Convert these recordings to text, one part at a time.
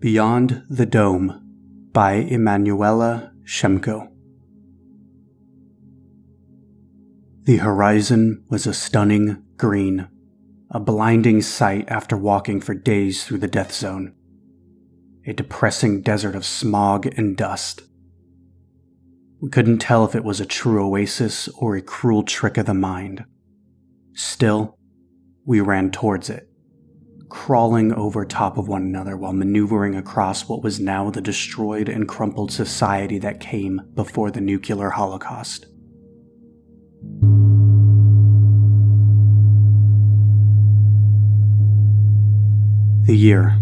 Beyond the Dome by Emanuela Shemko. The horizon was a stunning green, a blinding sight after walking for days through the death zone. A depressing desert of smog and dust. We couldn't tell if it was a true oasis or a cruel trick of the mind. Still, we ran towards it crawling over top of one another while maneuvering across what was now the destroyed and crumpled society that came before the nuclear holocaust. The year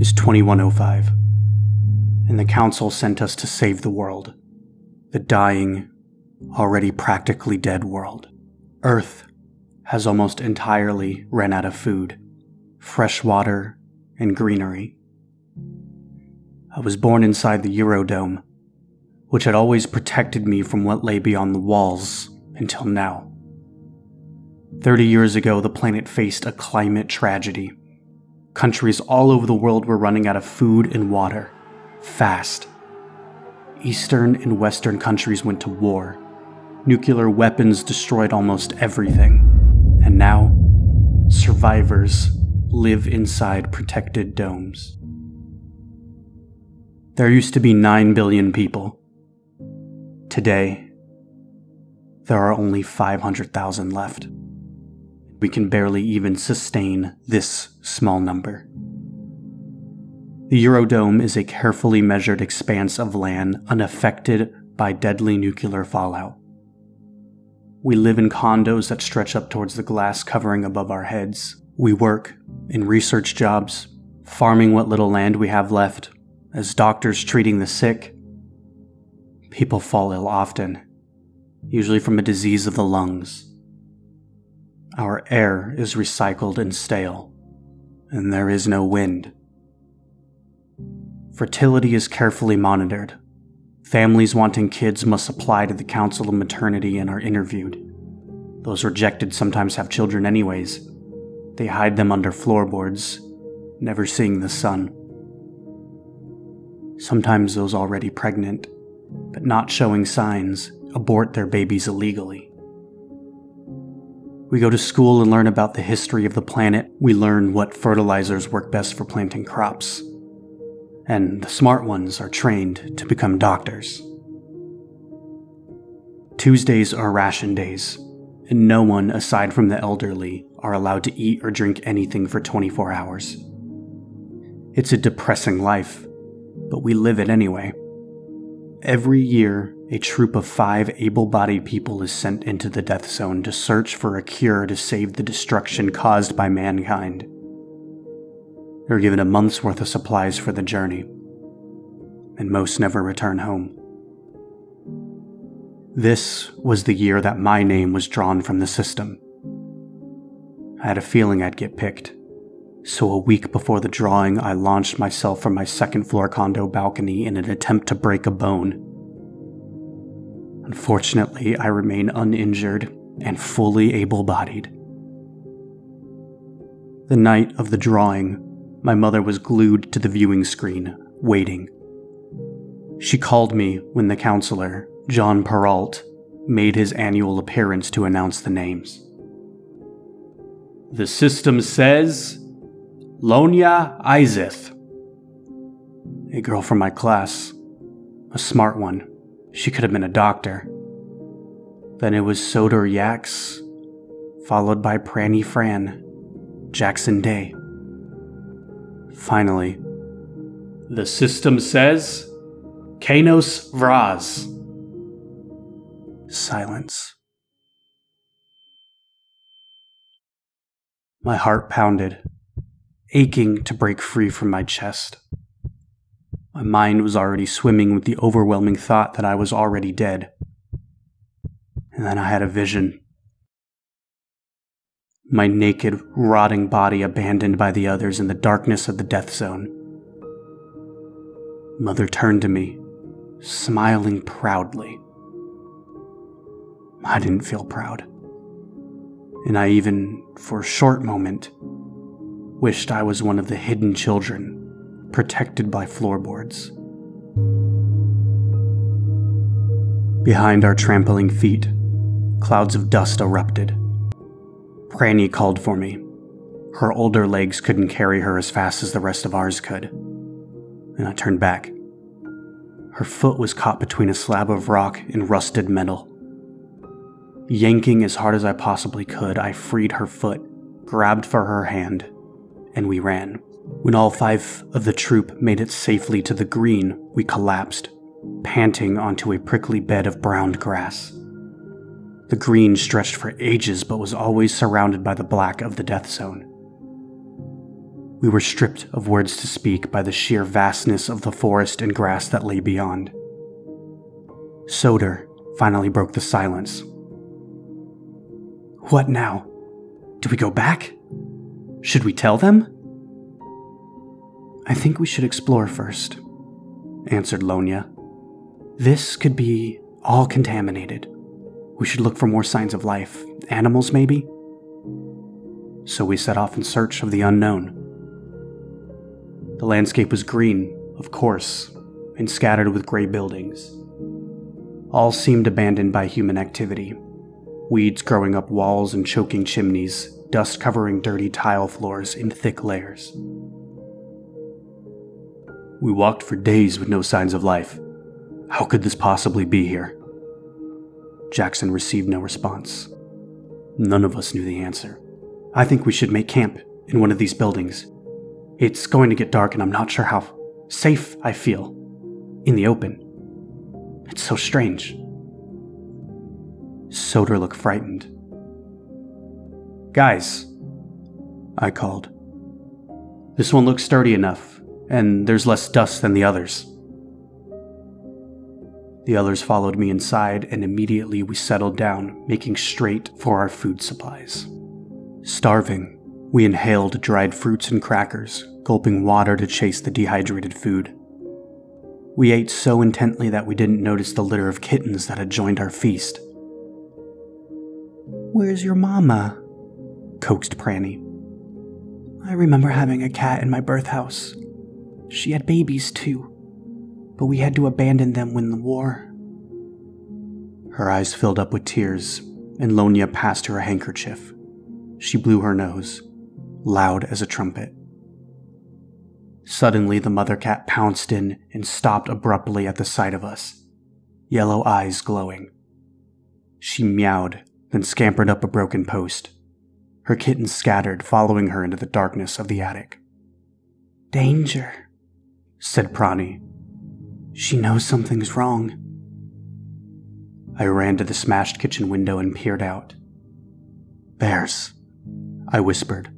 is 2105, and the Council sent us to save the world. The dying, already practically dead world. Earth has almost entirely run out of food fresh water, and greenery. I was born inside the Eurodome, which had always protected me from what lay beyond the walls until now. Thirty years ago, the planet faced a climate tragedy. Countries all over the world were running out of food and water, fast. Eastern and Western countries went to war. Nuclear weapons destroyed almost everything. And now, survivors live inside protected domes. There used to be 9 billion people. Today, there are only 500,000 left. We can barely even sustain this small number. The Eurodome is a carefully measured expanse of land unaffected by deadly nuclear fallout. We live in condos that stretch up towards the glass covering above our heads, we work in research jobs, farming what little land we have left, as doctors treating the sick. People fall ill often, usually from a disease of the lungs. Our air is recycled and stale, and there is no wind. Fertility is carefully monitored. Families wanting kids must apply to the Council of Maternity and are interviewed. Those rejected sometimes have children, anyways, they hide them under floorboards, never seeing the sun. Sometimes those already pregnant, but not showing signs, abort their babies illegally. We go to school and learn about the history of the planet. We learn what fertilizers work best for planting crops. And the smart ones are trained to become doctors. Tuesdays are ration days, and no one aside from the elderly are allowed to eat or drink anything for 24 hours. It's a depressing life, but we live it anyway. Every year, a troop of five able bodied people is sent into the death zone to search for a cure to save the destruction caused by mankind. They're given a month's worth of supplies for the journey, and most never return home. This was the year that my name was drawn from the system. I had a feeling I'd get picked. So, a week before the drawing, I launched myself from my second floor condo balcony in an attempt to break a bone. Unfortunately, I remain uninjured and fully able bodied. The night of the drawing, my mother was glued to the viewing screen, waiting. She called me when the counselor, John Perrault, made his annual appearance to announce the names. The system says Lonya Izeth. A girl from my class. A smart one. She could have been a doctor. Then it was Sodor Yax, followed by Pranny Fran, Jackson Day. Finally, the system says Kanos Vraz. Silence. My heart pounded, aching to break free from my chest. My mind was already swimming with the overwhelming thought that I was already dead. And then I had a vision. My naked, rotting body abandoned by the others in the darkness of the death zone. Mother turned to me, smiling proudly. I didn't feel proud. And I even, for a short moment, wished I was one of the hidden children protected by floorboards. Behind our trampling feet, clouds of dust erupted. Pranny called for me. Her older legs couldn't carry her as fast as the rest of ours could. And I turned back. Her foot was caught between a slab of rock and rusted metal. Yanking as hard as I possibly could, I freed her foot, grabbed for her hand, and we ran. When all five of the troop made it safely to the green, we collapsed panting onto a prickly bed of browned grass. The green stretched for ages but was always surrounded by the black of the death zone. We were stripped of words to speak by the sheer vastness of the forest and grass that lay beyond. Soder finally broke the silence. What now? Do we go back? Should we tell them? I think we should explore first, answered Lonia. This could be all contaminated. We should look for more signs of life. Animals, maybe? So we set off in search of the unknown. The landscape was green, of course, and scattered with gray buildings. All seemed abandoned by human activity weeds growing up walls and choking chimneys, dust covering dirty tile floors in thick layers. We walked for days with no signs of life. How could this possibly be here? Jackson received no response. None of us knew the answer. I think we should make camp in one of these buildings. It's going to get dark, and I'm not sure how safe I feel in the open. It's so strange. Soder looked frightened. Guys, I called. This one looks sturdy enough, and there's less dust than the others. The others followed me inside, and immediately we settled down, making straight for our food supplies. Starving, we inhaled dried fruits and crackers, gulping water to chase the dehydrated food. We ate so intently that we didn't notice the litter of kittens that had joined our feast. Where's your mama? coaxed Pranny. I remember having a cat in my birth house. She had babies too but we had to abandon them when the war. Her eyes filled up with tears, and Lonia passed her a handkerchief. She blew her nose, loud as a trumpet. Suddenly, the mother cat pounced in and stopped abruptly at the sight of us, yellow eyes glowing. She meowed, then scampered up a broken post. Her kittens scattered, following her into the darkness of the attic. Danger, said Pranny, she knows something's wrong. I ran to the smashed kitchen window and peered out. Bears, I whispered.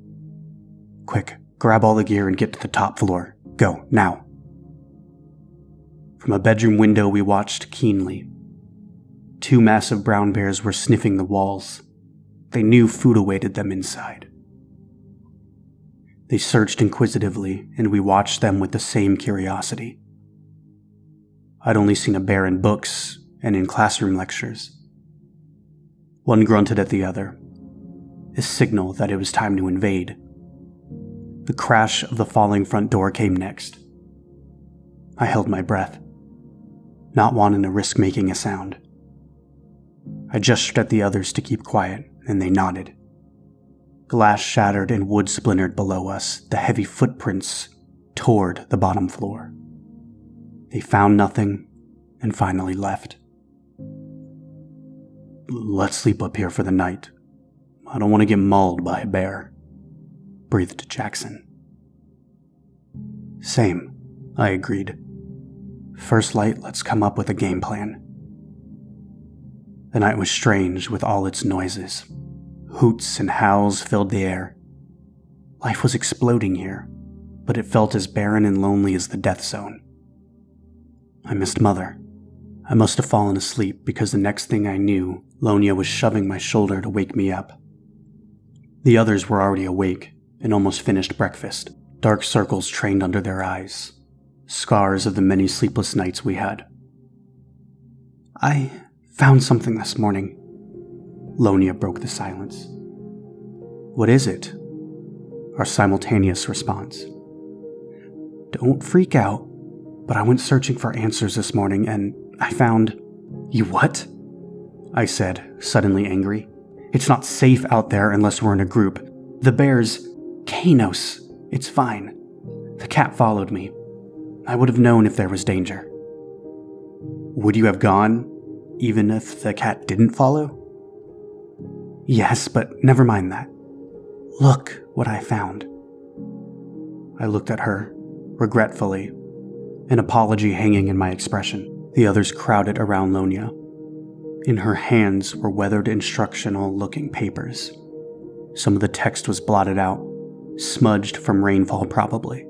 Quick, grab all the gear and get to the top floor. Go, now. From a bedroom window, we watched keenly. Two massive brown bears were sniffing the walls. They knew food awaited them inside. They searched inquisitively, and we watched them with the same curiosity. I'd only seen a bear in books and in classroom lectures. One grunted at the other, a signal that it was time to invade. The crash of the falling front door came next. I held my breath, not wanting to risk making a sound. I gestured at the others to keep quiet, and they nodded. Glass shattered and wood splintered below us, the heavy footprints toward the bottom floor. They found nothing and finally left. Let's sleep up here for the night. I don't want to get mauled by a bear, breathed Jackson. Same, I agreed. First light, let's come up with a game plan. The night was strange with all its noises. Hoots and howls filled the air. Life was exploding here, but it felt as barren and lonely as the death zone. I missed Mother. I must have fallen asleep because the next thing I knew, Lonia was shoving my shoulder to wake me up. The others were already awake and almost finished breakfast, dark circles trained under their eyes, scars of the many sleepless nights we had. I found something this morning. Lonia broke the silence. What is it? Our simultaneous response. Don't freak out, but I went searching for answers this morning and I found. You what? I said, suddenly angry. It's not safe out there unless we're in a group. The bears. Kanos. It's fine. The cat followed me. I would have known if there was danger. Would you have gone, even if the cat didn't follow? Yes, but never mind that. Look what I found. I looked at her, regretfully, an apology hanging in my expression. The others crowded around Lonia. In her hands were weathered instructional looking papers. Some of the text was blotted out, smudged from rainfall, probably.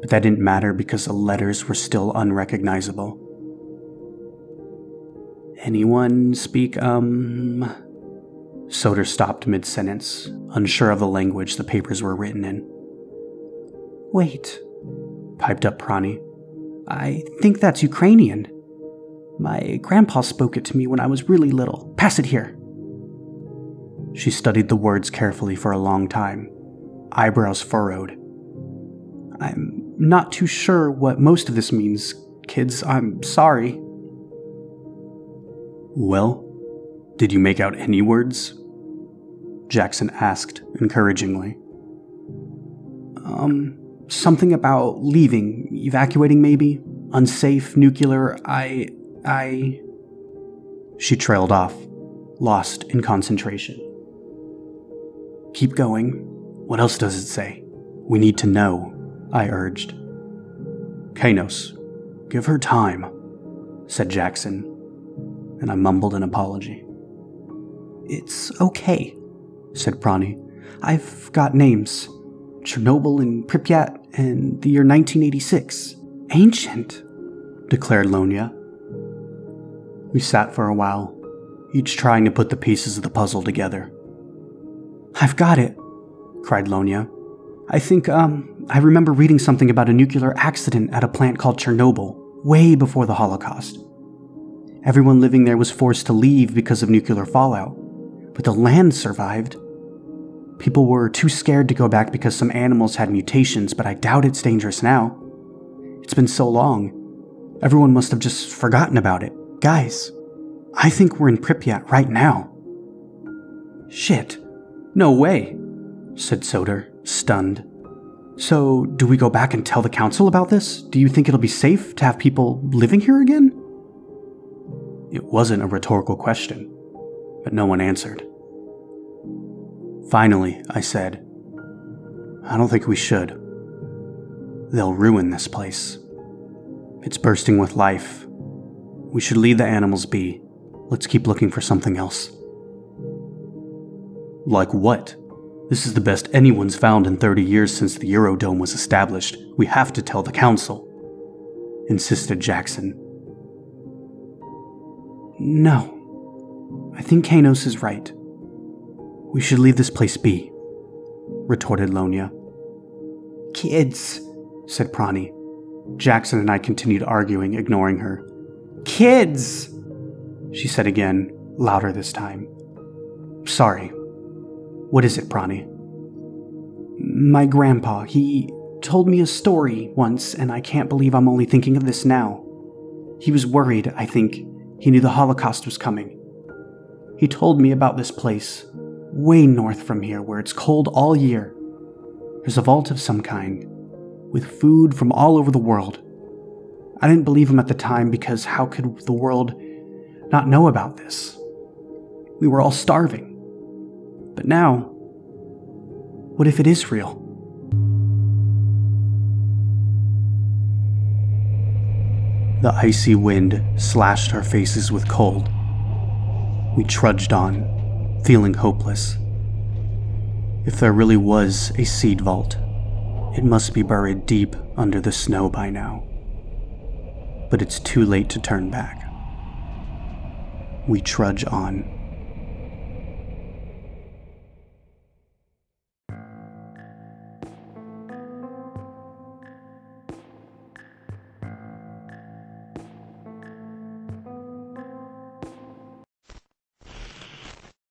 But that didn't matter because the letters were still unrecognizable. Anyone speak, um. Soder stopped mid sentence, unsure of the language the papers were written in. Wait, piped up Prani. I think that's Ukrainian. My grandpa spoke it to me when I was really little. Pass it here. She studied the words carefully for a long time, eyebrows furrowed. I'm not too sure what most of this means, kids. I'm sorry. Well, did you make out any words? Jackson asked encouragingly. Um, something about leaving, evacuating maybe? Unsafe, nuclear, I. I. She trailed off, lost in concentration. Keep going. What else does it say? We need to know, I urged. Kanos, give her time, said Jackson, and I mumbled an apology. It's okay, said Prani. I've got names Chernobyl and Pripyat and the year 1986. Ancient, declared Lonia. We sat for a while, each trying to put the pieces of the puzzle together. I've got it, cried Lonia. I think, um, I remember reading something about a nuclear accident at a plant called Chernobyl, way before the Holocaust. Everyone living there was forced to leave because of nuclear fallout, but the land survived. People were too scared to go back because some animals had mutations, but I doubt it's dangerous now. It's been so long. Everyone must have just forgotten about it. Guys, I think we're in Pripyat right now. Shit. No way, said Soder, stunned. So, do we go back and tell the council about this? Do you think it'll be safe to have people living here again? It wasn't a rhetorical question, but no one answered. Finally, I said, I don't think we should. They'll ruin this place. It's bursting with life, we should leave the animals be. Let's keep looking for something else. Like what? This is the best anyone's found in 30 years since the Eurodome was established. We have to tell the council, insisted Jackson. No. I think Kanos is right. We should leave this place be, retorted Lonia. Kids, said Prani. Jackson and I continued arguing, ignoring her. Kids! She said again, louder this time. Sorry. What is it, Prani? My grandpa, he told me a story once, and I can't believe I'm only thinking of this now. He was worried, I think. He knew the Holocaust was coming. He told me about this place, way north from here, where it's cold all year. There's a vault of some kind, with food from all over the world. I didn't believe him at the time because how could the world not know about this? We were all starving. But now, what if it is real? The icy wind slashed our faces with cold. We trudged on, feeling hopeless. If there really was a seed vault, it must be buried deep under the snow by now but it's too late to turn back. We trudge on.